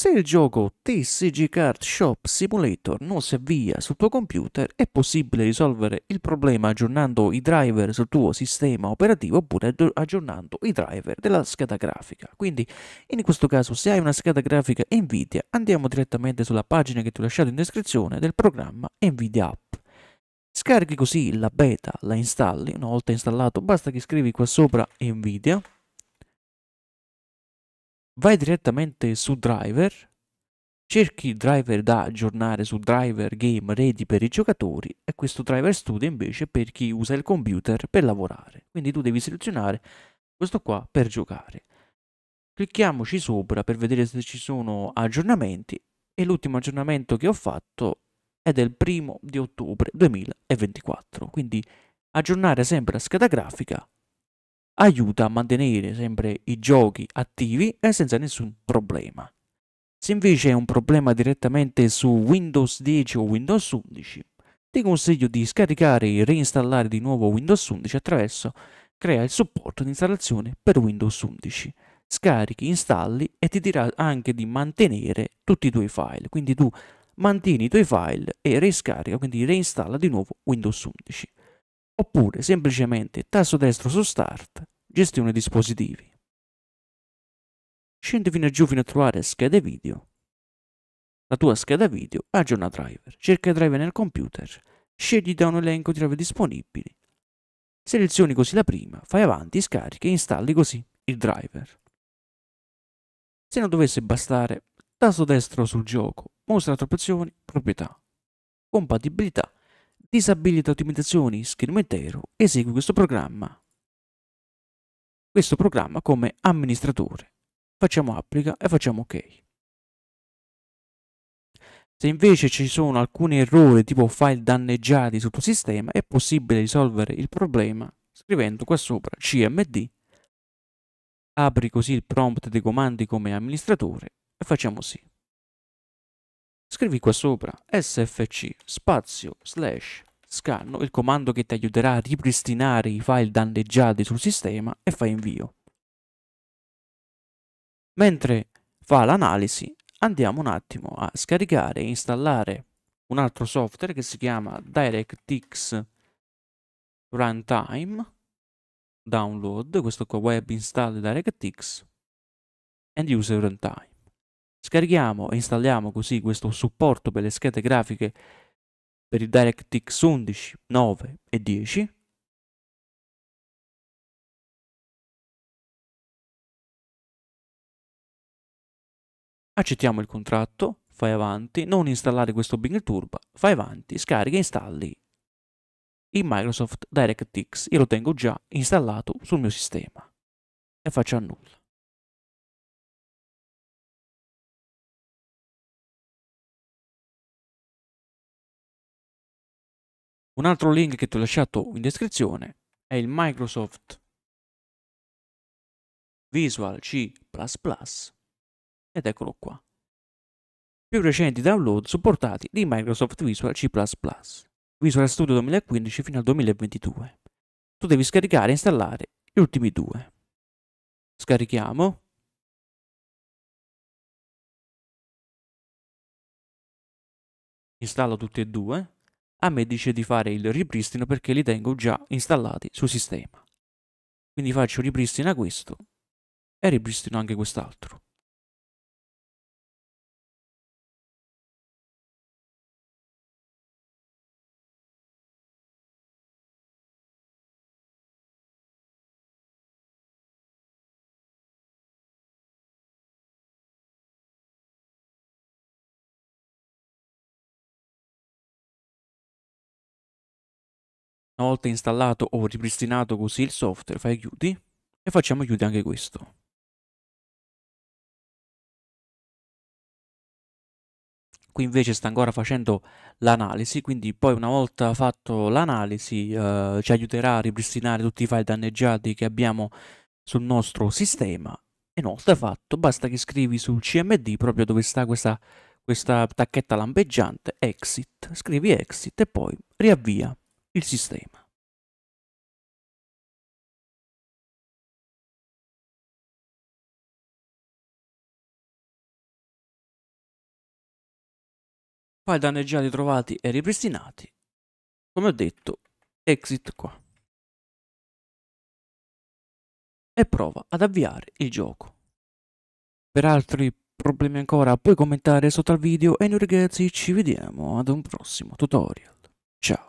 Se il gioco TCG Card Shop Simulator non si avvia sul tuo computer, è possibile risolvere il problema aggiornando i driver sul tuo sistema operativo oppure aggiornando i driver della scheda grafica. Quindi, in questo caso, se hai una scheda grafica Nvidia, andiamo direttamente sulla pagina che ti ho lasciato in descrizione del programma Nvidia App. Scarichi così la beta, la installi, una volta installato basta che scrivi qua sopra Nvidia vai direttamente su driver, cerchi driver da aggiornare su driver game ready per i giocatori e questo driver studio invece per chi usa il computer per lavorare. Quindi tu devi selezionare questo qua per giocare. Clicchiamoci sopra per vedere se ci sono aggiornamenti e l'ultimo aggiornamento che ho fatto è del primo di ottobre 2024. Quindi aggiornare sempre la scheda grafica aiuta a mantenere sempre i giochi attivi e senza nessun problema. Se invece è un problema direttamente su Windows 10 o Windows 11, ti consiglio di scaricare e reinstallare di nuovo Windows 11 attraverso Crea il supporto di installazione per Windows 11. Scarichi, installi e ti dirà anche di mantenere tutti i tuoi file. Quindi tu mantieni i tuoi file e riscarica, quindi reinstalla di nuovo Windows 11 oppure semplicemente tasto destro su Start, Gestione dispositivi. Scendi fino giù fino a trovare schede video. La tua scheda video aggiorna driver, cerca i driver nel computer, scegli da un elenco di driver disponibili. Selezioni così la prima, fai avanti, scarichi e installi così il driver. Se non dovesse bastare, tasto destro sul gioco, mostra tue opzioni, proprietà, compatibilità disabilita ottimizzazioni schermo intero, esegui questo programma. Questo programma come amministratore. Facciamo applica e facciamo ok. Se invece ci sono alcuni errori tipo file danneggiati sul tuo sistema, è possibile risolvere il problema scrivendo qua sopra cmd, apri così il prompt dei comandi come amministratore e facciamo sì scrivi qua sopra sfc spazio slash scanno, il comando che ti aiuterà a ripristinare i file danneggiati sul sistema e fai invio. Mentre fa l'analisi, andiamo un attimo a scaricare e installare un altro software che si chiama DirectX Runtime Download, questo qua web install DirectX and User Runtime. Scarichiamo e installiamo così questo supporto per le schede grafiche per il DirectX 11, 9 e 10. Accettiamo il contratto, fai avanti, non installare questo Bing Turbo, fai avanti, scarica e installi il Microsoft DirectX. Io lo tengo già installato sul mio sistema e faccio annulla. Un altro link che ti ho lasciato in descrizione è il Microsoft Visual C++ ed eccolo qua. Più recenti download supportati di Microsoft Visual C++, Visual Studio 2015 fino al 2022. Tu devi scaricare e installare gli ultimi due. Scarichiamo. Installo tutti e due a me dice di fare il ripristino perché li tengo già installati sul sistema. Quindi faccio ripristino a questo e ripristino anche quest'altro. Una volta installato o ripristinato così il software, fai chiudi e facciamo chiudi anche questo. Qui invece sta ancora facendo l'analisi, quindi poi una volta fatto l'analisi eh, ci aiuterà a ripristinare tutti i file danneggiati che abbiamo sul nostro sistema. E una volta fatto, basta che scrivi sul CMD proprio dove sta questa, questa tacchetta lampeggiante, exit, scrivi exit e poi riavvia il sistema. file danneggiati trovati e ripristinati. Come ho detto, exit qua. E prova ad avviare il gioco. Per altri problemi ancora puoi commentare sotto al video e noi ragazzi ci vediamo ad un prossimo tutorial. Ciao!